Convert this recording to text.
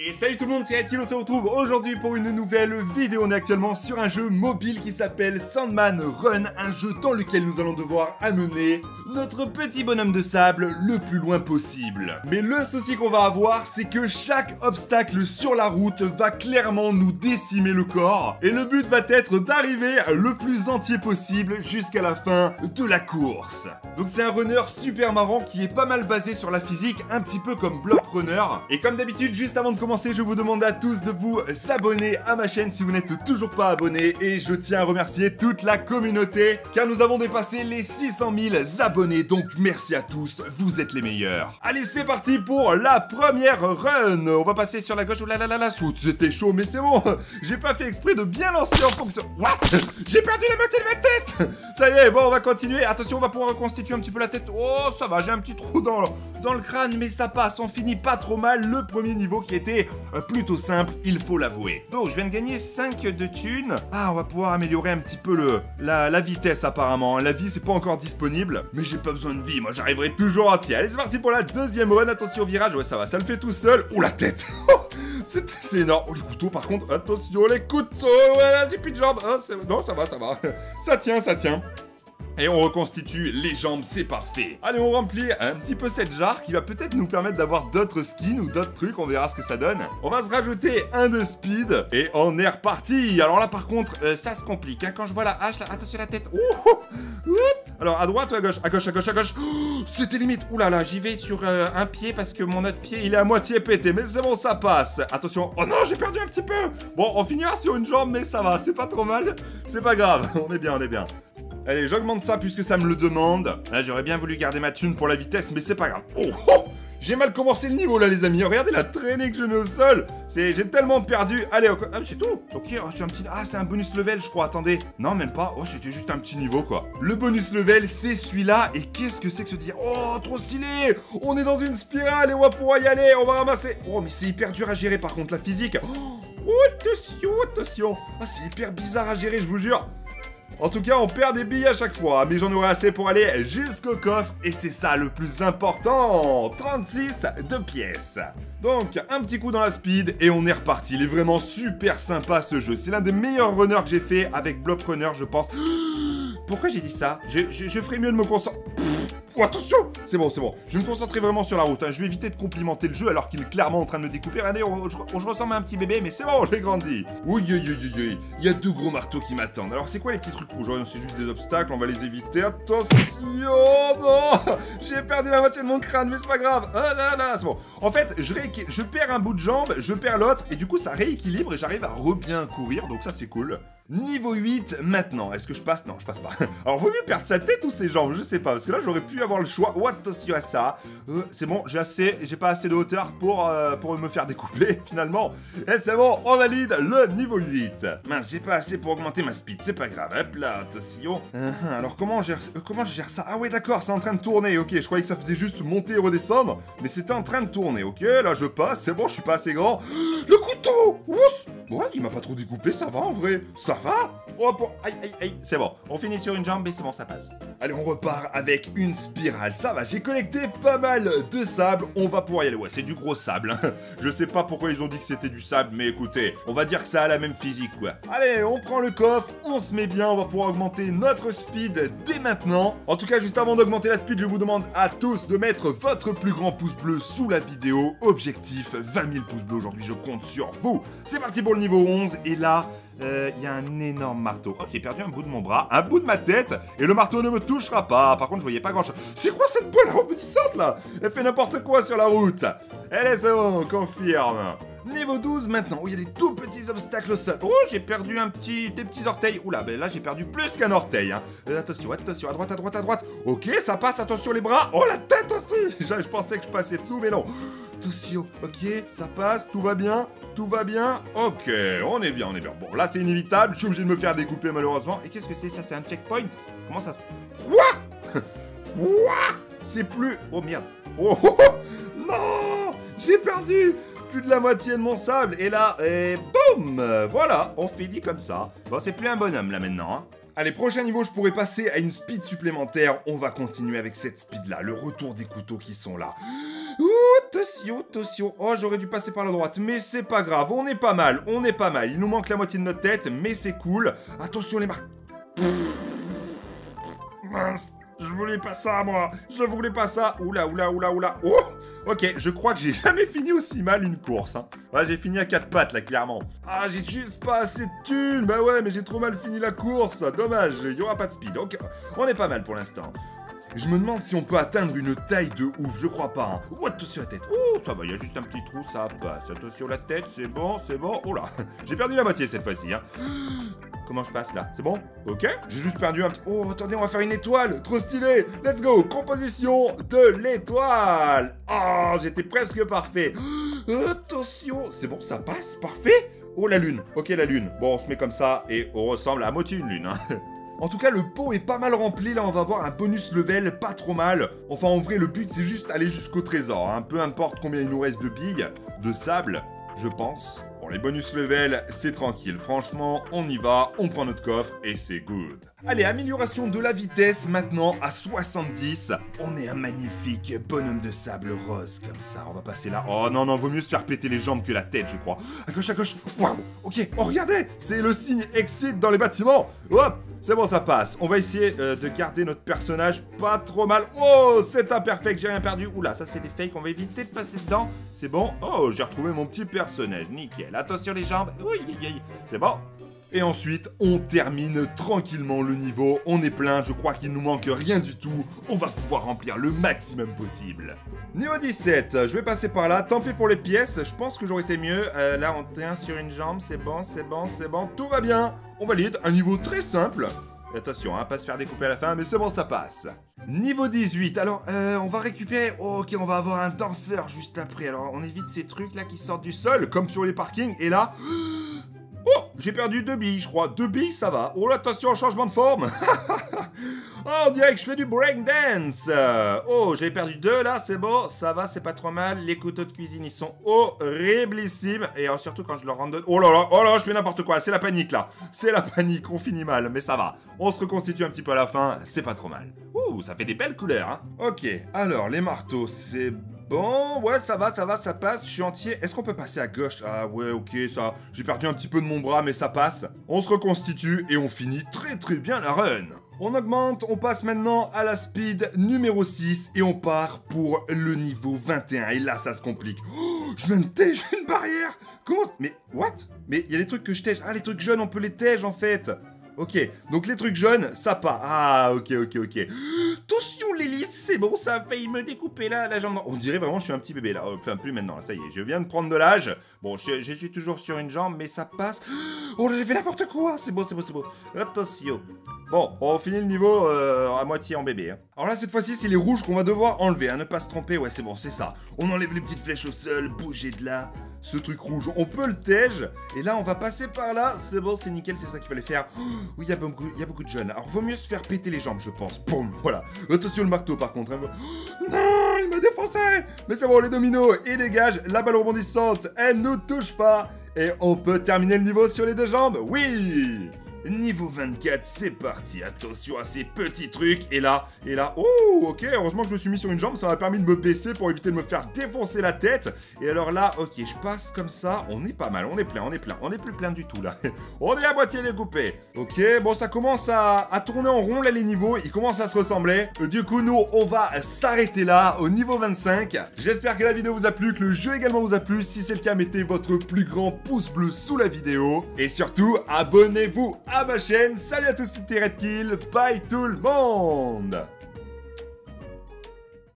Et salut tout le monde, c'est Ed on se retrouve aujourd'hui pour une nouvelle vidéo. On est actuellement sur un jeu mobile qui s'appelle Sandman Run, un jeu dans lequel nous allons devoir amener notre petit bonhomme de sable le plus loin possible. Mais le souci qu'on va avoir, c'est que chaque obstacle sur la route va clairement nous décimer le corps. Et le but va être d'arriver le plus entier possible jusqu'à la fin de la course. Donc c'est un runner super marrant qui est pas mal basé sur la physique, un petit peu comme Block Runner. Et comme d'habitude, juste avant de commencer, je vous demande à tous de vous abonner à ma chaîne si vous n'êtes toujours pas abonné. Et je tiens à remercier toute la communauté, car nous avons dépassé les 600 000 abonnés. Donc merci à tous, vous êtes les meilleurs. Allez, c'est parti pour la première run. On va passer sur la gauche. Là là là là, c'était chaud, mais c'est bon. J'ai pas fait exprès de bien lancer en fonction. What? J'ai perdu la moitié de ma tête Bon, on va continuer. Attention, on va pouvoir reconstituer un petit peu la tête. Oh, ça va, j'ai un petit trou dans le, dans le crâne, mais ça passe. On finit pas trop mal le premier niveau qui était euh, plutôt simple, il faut l'avouer. Donc, je viens de gagner 5 de thunes. Ah, on va pouvoir améliorer un petit peu le, la, la vitesse apparemment. La vie, c'est pas encore disponible, mais j'ai pas besoin de vie. Moi, j'arriverai toujours entier. Allez, c'est parti pour la deuxième run. Attention au virage. Ouais, ça va, ça le fait tout seul. Oh, la tête C'est énorme. Oh, les couteaux, par contre, attention, les couteaux. Ouais, j'ai plus de jambes. Ah, non, ça va, ça va. Ça tient, ça tient. Et on reconstitue les jambes, c'est parfait. Allez, on remplit un petit peu cette jarre qui va peut-être nous permettre d'avoir d'autres skins ou d'autres trucs, on verra ce que ça donne. On va se rajouter un de speed et on est reparti. Alors là, par contre, euh, ça se complique. Hein. Quand je vois la hache, là, attention la tête. Ouh, Alors, à droite ou à gauche? À gauche, à gauche, à gauche. Oh, c'était limite. Ouh là là, j'y vais sur euh, un pied parce que mon autre pied, il est à moitié pété. Mais c'est bon, ça passe. Attention. Oh non, j'ai perdu un petit peu. Bon, on finira sur une jambe, mais ça va. C'est pas trop mal. C'est pas grave. On est bien, on est bien. Allez, j'augmente ça puisque ça me le demande. Là, ah, j'aurais bien voulu garder ma thune pour la vitesse, mais c'est pas grave. Oh, oh J'ai mal commencé le niveau là, les amis. Regardez la traînée que je mets au sol. J'ai tellement perdu. Allez, ah, c'est tout. Ok, oh, c'est un petit. Ah, c'est un bonus level, je crois. Attendez. Non, même pas. Oh, c'était juste un petit niveau, quoi. Le bonus level, c'est celui-là. Et qu'est-ce que c'est que ce dire? Oh, trop stylé. On est dans une spirale et on va pouvoir y aller. On va ramasser. Oh, mais c'est hyper dur à gérer, par contre, la physique. Oh, attention, attention. Ah, c'est hyper bizarre à gérer, je vous jure. En tout cas, on perd des billes à chaque fois, mais j'en aurai assez pour aller jusqu'au coffre, et c'est ça le plus important 36 de pièces donc, un petit coup dans la speed et on est reparti. Il est vraiment super sympa ce jeu. C'est l'un des meilleurs runners que j'ai fait avec Block Runner, je pense. Pourquoi j'ai dit ça? Je, je, ferais mieux de me concentrer... Oh, attention C'est bon, c'est bon. Je vais me concentrer vraiment sur la route. Hein. Je vais éviter de complimenter le jeu alors qu'il est clairement en train de me découper. Regardez, je, ressemble à un petit bébé, mais c'est bon, j'ai grandi. Oui, oui, oui, oui, Il y a deux gros marteaux qui m'attendent. Alors, c'est quoi les petits trucs rouges C'est juste des obstacles, on va les éviter. Attention Non J'ai perdu la moitié de mon crâne, mais c'est pas grave. Ah là là, c'est bon. En fait, je, je perds un bout de jambe, je perds l'autre, et du coup, ça rééquilibre et j'arrive à re-bien courir, donc ça, c'est cool. Niveau 8, maintenant. Est-ce que je passe? Non, je passe pas. Alors, vaut mieux perdre sa tête ou ses jambes Je sais pas, parce que là, j'aurais pu avoir le choix. Oh, attention à ça. C'est bon, j'ai assez, j'ai pas assez de hauteur pour, euh, pour me faire découper, finalement. Et c'est bon, on valide le niveau 8. Mince, j'ai pas assez pour augmenter ma speed, c'est pas grave. Hop là, attention. Uh alors, euh, comment je gère ça? Ah ouais, d'accord, c'est en train de tourner. Ok, je croyais que ça faisait juste monter et redescendre. Mais c'était en train de tourner. Ok, là, je passe. C'est bon, je suis pas assez grand. Le couteau Ouf Ouais, il m'a pas trop découpé, ça va en vrai. Ça va Oh, aïe, aïe, aïe, c'est bon. On finit sur une jambe et c'est bon, ça passe. Allez, on repart avec une spirale. Ça va, j'ai collecté pas mal de sable. On va pouvoir y aller. Ouais, c'est du gros sable. Hein. Je sais pas pourquoi ils ont dit que c'était du sable, mais écoutez, on va dire que ça a la même physique, quoi. Allez, on prend le coffre, on se met bien, on va pouvoir augmenter notre speed dès maintenant. En tout cas, juste avant d'augmenter la speed, je vous demande à tous de mettre votre plus grand pouce bleu sous la vidéo. Objectif 20 000 pouces bleus aujourd'hui, je compte sur vous. C'est parti pour le niveau 11, et là, euh, il y a un énorme marteau. Oh, j'ai perdu un bout de mon bras, un bout de ma tête, et le marteau ne me touchera pas. Par contre, je voyais pas grand chose. C'est quoi cette boule rebondissante là? Elle fait n'importe quoi sur la route. Elle est bon, confirme. Niveau 12 maintenant. Oh, il y a des tout petits obstacles au sol. Oh, j'ai perdu un petit, des petits orteils. Oula, ben là, j'ai perdu plus qu'un orteil. Hein. Euh, attention, attention, à droite, à droite, à droite. Ok, ça passe, attention les bras. Oh, la tête aussi. je pensais que je passais dessous, mais non. Attention, ok, ça passe, tout va bien. Tout va bien Ok, on est bien, on est bien. Bon, là, c'est inévitable. Je suis obligé de me faire découper, malheureusement. Et qu'est-ce que c'est, ça C'est un checkpoint? Comment ça se... Quoi? Quoi? C'est plus... Oh, merde. Oh, oh, oh Non J'ai perdu plus de la moitié de mon sable. Et là, et boum Voilà, on finit comme ça. Bon, c'est plus un bonhomme, là, maintenant. Hein. Allez, prochain niveau, je pourrais passer à une speed supplémentaire. On va continuer avec cette speed-là. Le retour des couteaux qui sont là. Ouh, Attention, attention. Oh, j'aurais dû passer par la droite, mais c'est pas grave. On est pas mal, on est pas mal. Il nous manque la moitié de notre tête, mais c'est cool. Attention les marques. Mince, je voulais pas ça, moi. Je voulais pas ça. Oula, oula, oula, oula. Oh Ok, je crois que j'ai jamais fini aussi mal une course. Hein. Ouais, j'ai fini à quatre pattes, là, clairement. Ah, j'ai juste pas assez de thunes. Bah ouais, mais j'ai trop mal fini la course. Dommage, il y aura pas de speed. Donc, on est pas mal pour l'instant. Je me demande si on peut atteindre une taille de ouf, je crois pas. Hein. Oh, attention la tête. Oh, ça va, il y a juste un petit trou, ça passe. Attention la tête, c'est bon, c'est bon. Oh là, j'ai perdu la moitié cette fois-ci. Hein. Comment je passe là? C'est bon? Ok J'ai juste perdu un petit... Oh, attendez, on va faire une étoile Trop stylé Let's go Composition de l'étoile Oh, j'étais presque parfait. Attention C'est bon, ça passe Parfait Oh, la lune Ok, la lune. Bon, on se met comme ça et on ressemble à moitié une lune. Hein. En tout cas, le pot est pas mal rempli. Là, on va avoir un bonus level pas trop mal. Enfin, en vrai, le but, c'est juste aller jusqu'au trésor. Hein. Peu importe combien il nous reste de billes, de sable, je pense. Les bonus level, c'est tranquille. Franchement, on y va, on prend notre coffre et c'est good. Allez, amélioration de la vitesse maintenant à 70. On est un magnifique bonhomme de sable rose comme ça. On va passer là. Oh non, non, vaut mieux se faire péter les jambes que la tête, je crois. À gauche, à gauche. Waouh, ok. Oh, regardez, c'est le signe exit dans les bâtiments. Hop, c'est bon, ça passe. On va essayer euh, de garder notre personnage pas trop mal. Oh, c'est imperfect, j'ai rien perdu. Oula, ça c'est des fakes, on va éviter de passer dedans. C'est bon. Oh, j'ai retrouvé mon petit personnage, nickel. Attention les jambes. C'est bon. Et ensuite, on termine tranquillement le niveau. On est plein, je crois qu'il nous manque rien du tout. On va pouvoir remplir le maximum possible. Niveau 17, je vais passer par là. Tant pis pour les pièces, je pense que j'aurais été mieux. Euh, là, on tient sur une jambe, c'est bon, c'est bon, c'est bon. Tout va bien. On valide. Un niveau très simple. Attention, hein, pas se faire découper à la fin, mais c'est bon, ça passe. Niveau 18, alors euh, on va récupérer... Oh, ok, on va avoir un danseur juste après. Alors on évite ces trucs là qui sortent du sol, comme sur les parkings. Et là... Oh, j'ai perdu deux billes, je crois. Deux billes, ça va. Oh, attention, changement de forme. oh, on dirait que je fais du breakdance. Oh, j'ai perdu deux, là, c'est bon. Ça va, c'est pas trop mal. Les couteaux de cuisine, ils sont horriblissimes. Et euh, surtout quand je leur rends. Oh là là, oh là, je fais n'importe quoi. C'est la panique, là. C'est la panique, on finit mal, mais ça va. On se reconstitue un petit peu à la fin, c'est pas trop mal. Ouh, ça fait des belles couleurs, hein. Ok, alors, les marteaux, c'est Bon, ouais, ça va, ça va, ça passe. Je suis entier. Est-ce qu'on peut passer à gauche? Ah ouais, ok, ça. J'ai perdu un petit peu de mon bras, mais ça passe. On se reconstitue et on finit très très bien la run. On augmente, on passe maintenant à la speed numéro 6 et on part pour le niveau 21. Et là, ça se complique. Oh, je de tège une barrière Comment Mais, what? Mais il y a des trucs que je tège. Ah, les trucs jeunes, on peut les tège en fait. Ok, donc les trucs jaunes, ça part. Ah, ok, ok, ok. Attention, l'hélice, c'est bon, ça a failli me découper là, la jambe. On dirait vraiment que je suis un petit bébé là. Enfin, plus maintenant, ça y est, je viens de prendre de l'âge. Bon, je, suis toujours sur une jambe, mais ça passe. Oh, j'ai fait n'importe quoi. C'est bon, c'est bon, c'est bon. Attention. Bon, on finit le niveau euh, à moitié en bébé. Hein. Alors là, cette fois-ci, c'est les rouges qu'on va devoir enlever. Hein. Ne pas se tromper. Ouais, c'est bon, c'est ça. On enlève les petites flèches au sol, bouger de là ce truc rouge. On peut le tège. Et là, on va passer par là. C'est bon, c'est nickel, c'est ça qu'il fallait faire. oui, il y, a beaucoup, de jeunes. Alors, vaut mieux se faire péter les jambes, je pense. Boum, voilà. Attention le marteau, par contre. Hein. non, il m'a défoncé. Mais c'est bon, les dominos, et dégage. La balle rebondissante, elle ne touche pas. Et on peut terminer le niveau sur les deux jambes. Oui Niveau 24, c'est parti. Attention à ces petits trucs. Et là, et là. Oh, ok. Heureusement que je me suis mis sur une jambe. Ça m'a permis de me baisser pour éviter de me faire défoncer la tête. Et alors là, ok, je passe comme ça. On est pas mal. On est plein, on est plein. On est plus plein du tout là. on est à moitié découpé. Ok, bon, ça commence à, tourner en rond là les niveaux. Ils commencent à se ressembler. Du coup, nous, on va s'arrêter là au niveau 25. J'espère que la vidéo vous a plu, que le jeu également vous a plu. Si c'est le cas, mettez votre plus grand pouce bleu sous la vidéo. Et surtout, abonnez-vous à ma chaîne. Salut à tous, c'était Redkill. Bye tout le monde